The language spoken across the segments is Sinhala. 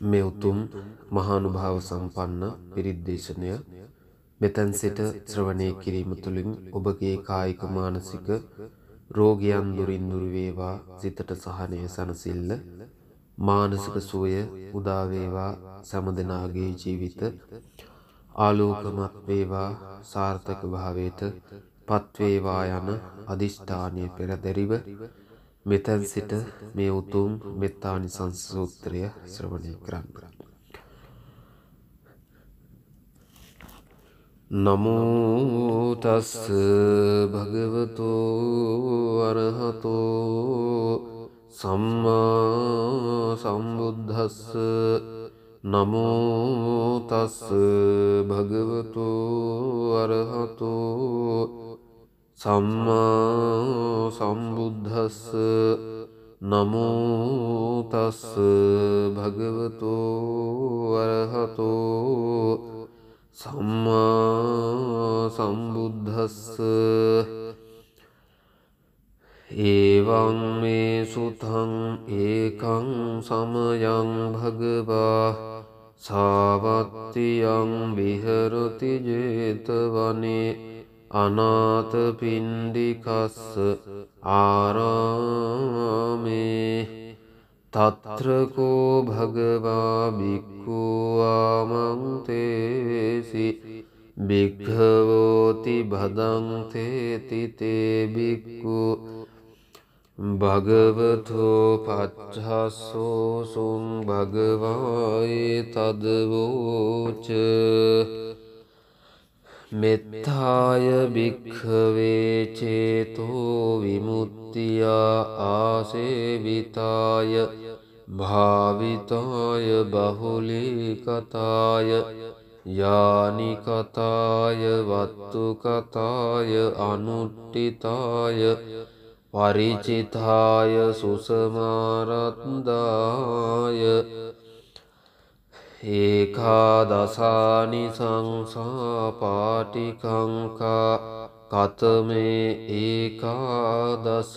මේ උතුම් මහානුභාව සම්පන්න පිරිත් දේශනය මෙතැන් සිට ශ්‍රවණය කිරීම තුළින් ඔබගේ කායික මානසික රෝගයන් දුරින් දුර වේවා සිතට සහනය සනසිල්ල මානසික සුවය උදා වේවා සෑම ජීවිත ආලෝකමත් වේවා සාර්ථක භාවයට පත් වේවා යන අදිෂ්ඨානය පෙරදැරිව මෙතැන් සිට මේ උතුම් මෙත්තානිසංස සූත්‍රය ශ්‍රවණය කරන්න. නමෝ තස් භගවතු අරහතෝ සම්මා සම්බුද්දස්ස නමෝ තස් භගවතු අරහතෝ සම්මා සම්බුද්ධස්ස නමෝතස්ස භගවතෝ වරහතෝ සම්මා සම්බුද්ධස්ස ඒවං මේ සුතං ඒකං සමයං භගවා සාවත්තියං විහරති ජේතවනේ අනාත පින්ඩිකස්ස ආරාමේ තත්‍රකෝ භගවා බික්කුවාමංතේසි භික්හවෝති භදංතේතිතේ බික්කු භගවතෝ පච්චස්සෝසුම් භගවායේ තදවෝච मिथ्याय भिक्खवे चेतो विमुक्त्या आसेविताय भाविताय बहुलीकताय यानि कथाय वत्तुकथाय अनुट्टिताय परिचिताय सुसमारन्दाय ඒකා දසානි සංසා පාටිකංකා කතමේ ඒකාදස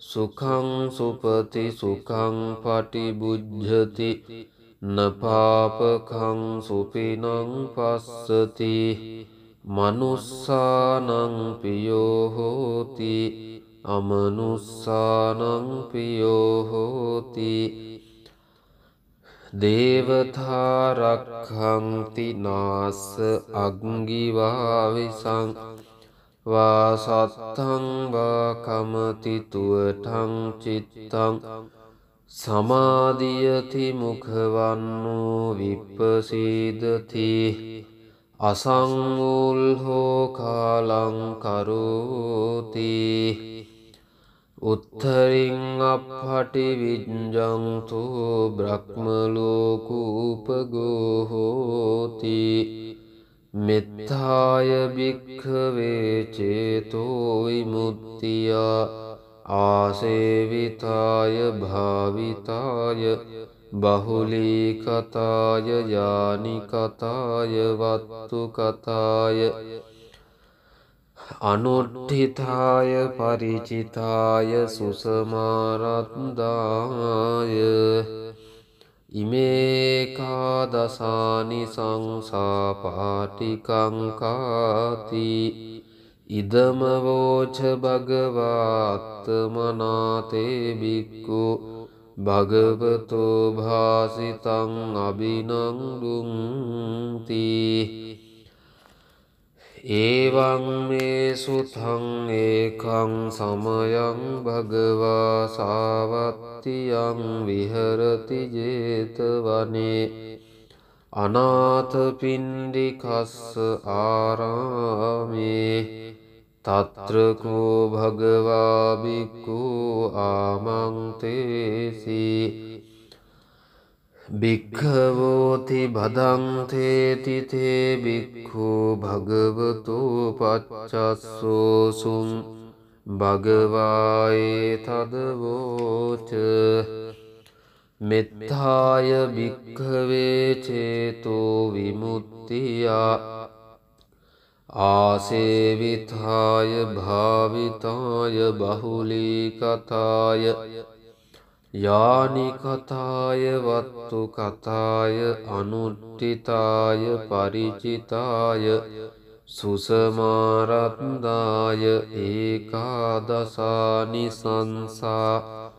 සුකං සුපති සුකං පටිබුද්ධති නපාපකං සුපිනං පස්සති මනුස්සානං පියෝහෝති අමනුස්සානං පියෝහෝති දේවතාරක්හංති නාස්ස අග්ගිවාවිසං වාසත්තංවා කමතිතුවටං චිත්තං සමාධියති මුඛවන්නෝ විප්පසීදති අසංවුල් හෝ කාලංකරෝති උත්තරින් අපහටි විජ්ජන්තු බ්‍රහ්මලෝකූපගෝහෝති මෙත්තාය භික්ඛවේචේතෝයි මුත්තියා ආසේවිතාය භාවිතාය බහුලීකතාය යානිකතාය වත්තුකතාය අනුට්ඨිතාය පරිචිතාය සුසමාරත්දාය ඉමේකාදසානි සංසාපාටිකංකාති ඉදමවෝච භගවාත්තමනාතේ බික්කු භගවතෝ භාසිතං අභිනංදුන්තිී ඒවං මේ සුතං ඒකං සමයං භගවා සාවත්තියං විහරති ජේතවනේ අනාථපින්ඩිකස්ස ආරාමේ තත්‍රකෝ භගවාබික්කු ආමංතේසී භික්ඛවෝති භදන්තේතිතේ බික්ඛු භගවතු පච්චස්සෝසුම් භගවායේ තදවෝච මෙත්තාය භික්ඛවේ චේතෝ විමුත්තියා ආසේවිතාය භාවිතාය බහුලී කතාය යානිකතාය වත්තු කතාය අනුට්ටිතාය පරිචිතාය සුසමාරත්දාය ඒකාදසානි සංසා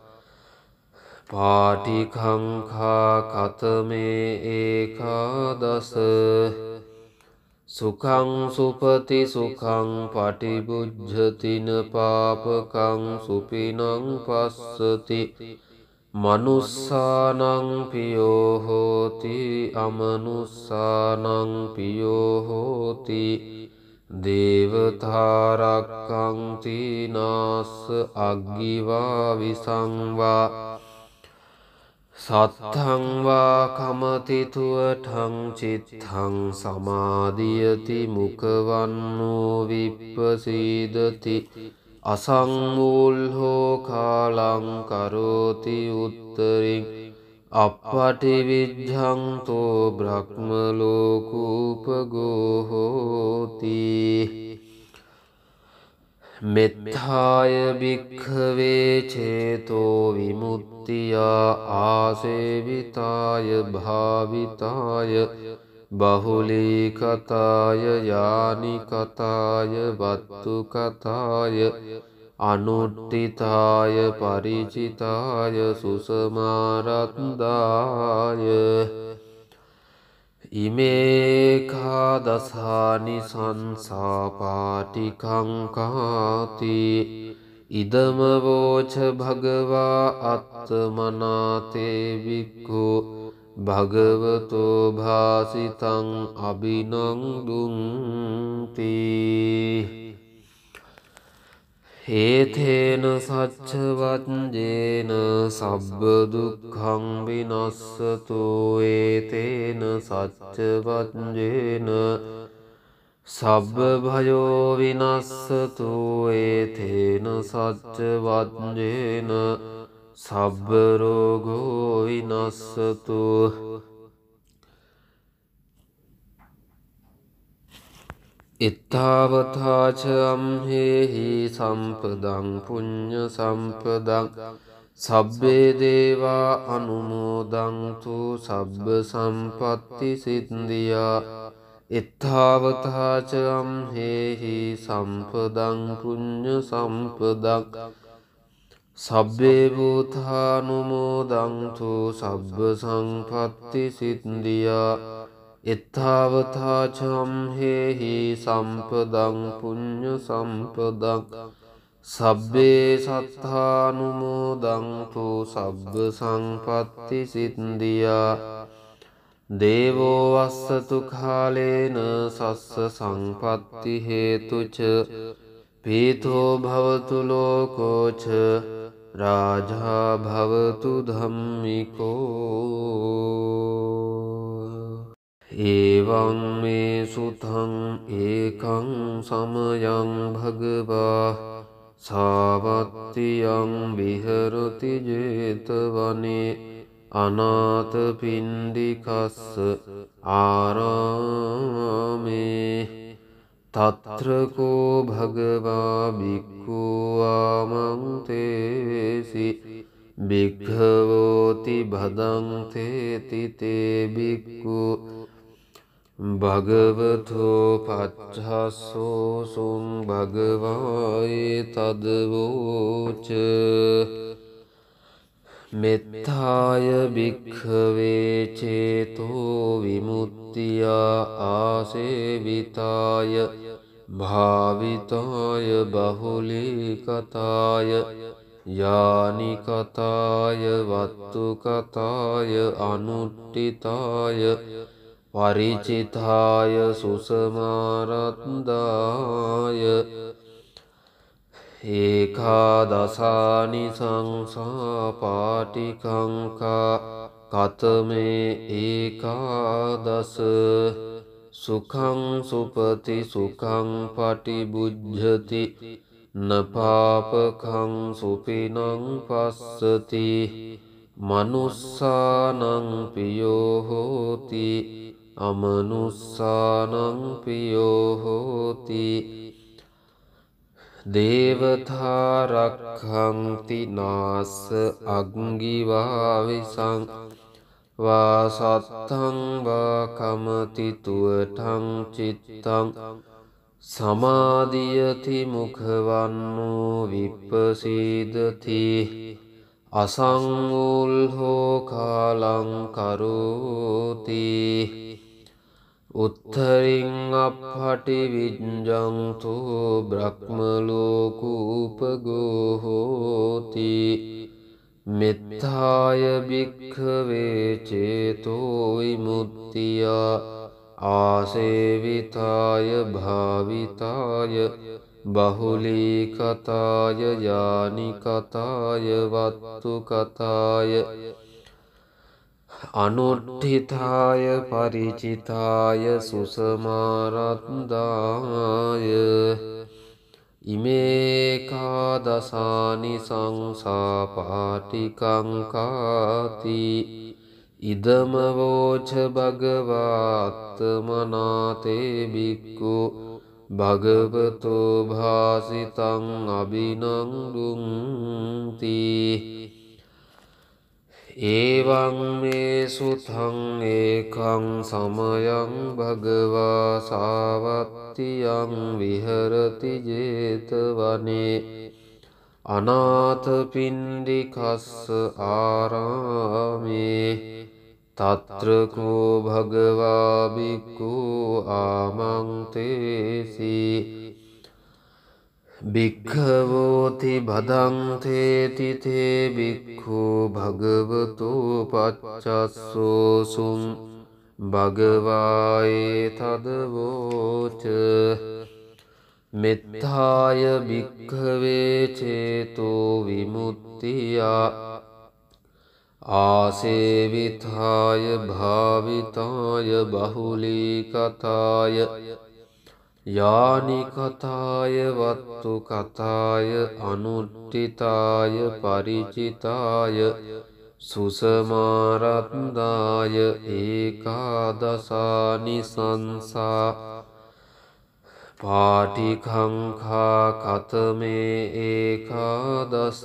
පාටිකංකා කතමේ ඒකාදස සුකං සුපති සුකං පටිබුද්ධතින පාපකං සුපිනං පස්සති මනුස්සානං පියෝහෝති අමනුස්සානං පියෝහෝති දේවතාරක්කංතිනාස්ස අග්ගිවා විසංවා සත්තංවා කමතිතුවටං චිත්හං සමාධියති මුකවන්නෝ විප්පසීදති අසංවූල්හෝ කාලංකරෝති උත්තරින් අපපටිවිජ්ජන්තෝ බ්‍රහ්මලෝකූපගෝහෝති. මෙත්තාය භික්ඛවේ චේතෝ විමුත්තියා ආසේවිතාය භාවිතාය බහුලීකතාය යානිකතාය වත්තුකතාය අනුට්ටිතාය පරිචිතාය සුසමාරත්දාය ඉමේකාදසානි සංසාපාටිකංකාති ඉදමවෝච භගවා අත්තමනාතේවික්කු භගවතෝ භාසිතං අභිනංදුන්තිී හේතේන සච්චවත්ජේන සබ්බදුක්කං විනස්සතු ඒතේන සච්චවත්ජේන සබ්බභයෝ විනස්සතු ඒතේන සච්චවත්ජේන සබ්බරෝගෝ විනස්සතු එත්තාවතාචම්හෙහි සම්පදං පුං්ඥ සම්පදං සබ්බේ දේවා අනුමෝදංතු සබ්බ සම්පත්ති සිද්දියා එත්තාවතාචම්හෙහි සම්පදං පුං්ඥ සම්පදක් සබ්බේ භූතානුමෝදංතු සබ්බ සංපත්ති සිද්දියා එත්තාවතාචම්හෙහි සම්පදං පුං්ඥ සම්පදක් සබ්බේ සත්තානුමෝදංතු සබ්බ සංපත්ති සිද්දියා දේවෝවස්සතු කාලේන සස්ස සංපත්ති හේතුච පීතෝ භවතු ලෝකෝච රාජා භවතු ධම්මිකෝ। ඒවං මේ සුතං ඒකං සමයං භගවා සාවත්තියං විහරති ජේතවනේ। අනාතපින්ඩිකස්ස ආරාමේ තත්‍රකෝ භගවා බික්කුවාමංතේසි භික්හවෝති භදංතේතිතේ බික්කු භගවතෝ පච්චස්සෝසුම් භගවායේ තදවෝච मिथ्याय भिक्खवे चेतो विमुक्त्या आसेविताय भाविताय बहुलीकताय यानि कथाय वत्तुकथाय अनुट्टिताय परिचिताय सुसमारन्दाय පරිචිතාය සුසමාරත්දාය ඒකාදසානි සංසාපාටිකංකා කතමේ ඒකාදස සුකං සුපති සුකං පටිබුද්ධති නපාපකං සුපිනං පස්සති මනුස්සානං පියෝහෝති අමනුස්සානං පියෝහෝති දේවතාරක්ඛන්ති නාස්ස අග්ගිවාවිසං වාසත්තං වාකමතිතුවටං චිත්තං සමාධියති මුඛවන්නෝ විප්පසීදති අසංවුල්හෝ කාලංකරෝති උත්තරින් අපහටි විජ්ජන්තු බ්‍රහ්මලෝකූපගෝහෝති මෙත්තාය භික්ඛවේචේතෝයි මුත්තියා ආසේවිතාය භාවිතාය. බහුලීකතාය යානිකතාය වත්තුකතාය. අනුට්ඨිතාය පරිචිතාය සුසමාරද්දාය ඉමේකාදසානි සංසාපාටිකංකාති ඉදමවෝච භගවාත්තමනාතේ බික්කු භගවතු භාසිතං අභිනංගුන්ති ඒවං මේ සුතං ඒකං සමයං භගවා සාවත්තියං විහරති ජේතවනේ අනාථපින්ඩිකස්ස ආරාමේ තත්‍රකෝ භගවාබික්කු ආමංතේසි භික්ඛවෝති බදංතේතිතේ බික්ඛු භගවතු පච්චස්සෝසුම් භගවායේ තදවෝච මෙත්තාය භික්ඛවේ චේතෝ විමුත්තියා ආසේවිතාය භාවිතාය බහුලීකතාය යානිකතාය වත්තු කතාය අනුට්ටිතාය පරිචිතාය සුසමාරත්දාය ඒකාදසානි සංසා පාටිකංකා කතමේ ඒකාදස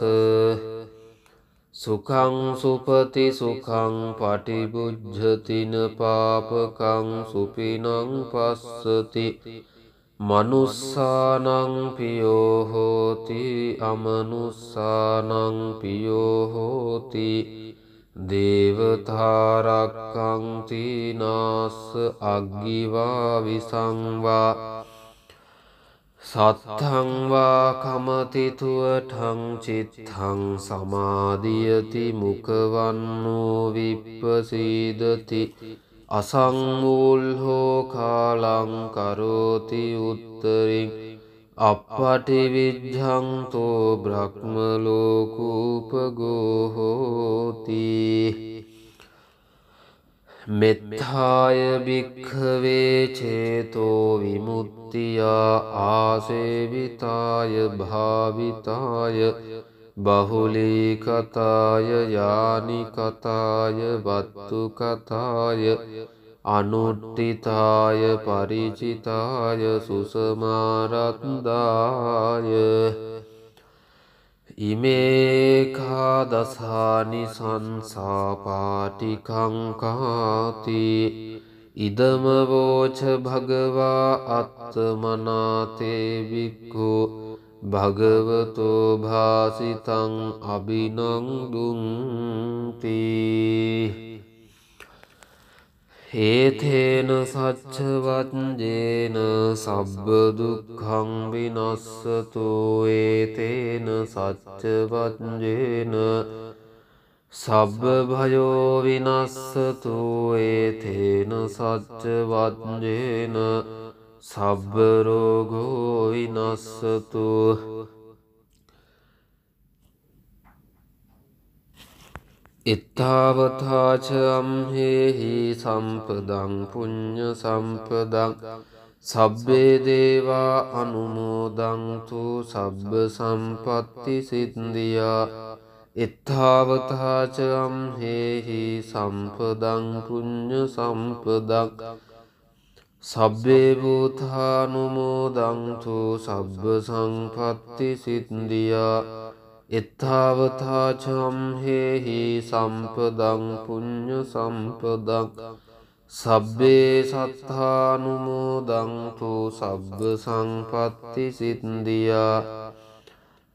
සුකං සුපති සුකං පටිබුද්ධතින පාපකං සුපිනං පස්සති මනුස්සානං පියෝහෝති අමනුස්සානං පියෝහෝති. දේවතාරක්කංති නාස්ස අග්ගිවා විසංවා. සත්තංවා කමතිතුවටං චිත්තං සමාධියති මුකවන්නෝ විප්පසීදති. අසංවූල්හෝ කාලංකරෝති උත්තරින්. අපපටිවිජ්ජන්තෝ බ්‍රහ්මලෝකූපගෝහෝති. මෙත්තාය භික්ඛවේ චේතෝ විමුත්තියා ආසේවිතාය භාවිතාය. බහුලීකතාය යානිකතාය වත්තුකතාය අනුට්ටිතාය පරිචිතාය සුසමාරත්දාය ඉමේකාදසානි සංසාපාටිකංකාති ඉදමවෝච භගවා අත්තමනාතේ බික්කු භගවතෝ භාසිතං අභිනංදුන්ති ඒතේන සච්චවත්ජේන සබ්බදුක්ඛං විනස්සතු. ඒතේන සච්චවත්ජේන සබ්බභයෝ විනස්සතු. ඒතේන සච්චවත්ජේන සබ්බරෝගෝ විනස්සතු. ඉත්තාවතාච අම්හෙහි සම්පදං පුඤ්ඤ සම්පදං සබ්බේ දේවා අනුමෝදන්තු සබ්බ සම්පත්ති සිද්ධියා. ඉත්තාවතාච අම්හෙහි සම්පදං පුඤ්ඤ සම්පදං සබ්බේ භූතානුමෝදන්තු සබ්බ සංපත්ති සිද්දියා එත්තාවතාචම්හෙහි සම්පදං පුඤ්ඤ සම්පදං සබ්බේ සත්තානුමෝදන්තු සබ්බ සංපත්ති සිද්දියා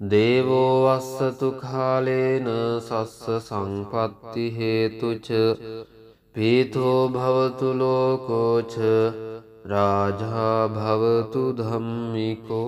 දේවෝ වස්සතු කාලේන සස්ස සංපත්ති හේතුච පීතෝ භවතු ලෝකෝච රාජා භවතු ධම්මිකෝ